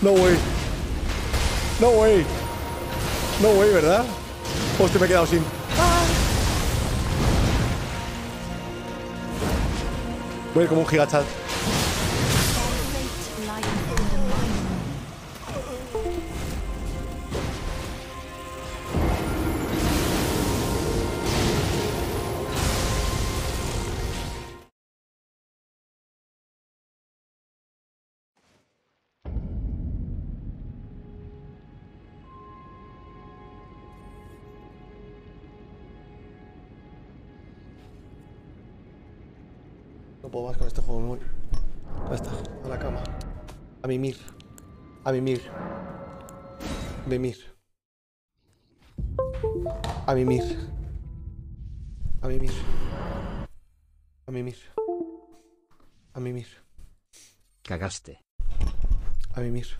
No way. No way. No way, ¿verdad? Hostia, me he quedado sin. Voy como un gigachat. No puedo más con este juego, me voy. Ya está, a la cama. A mimir. A mimir. Mimir. A mimir. A mimir. A mimir. A mimir. Cagaste. A mimir.